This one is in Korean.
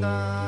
나.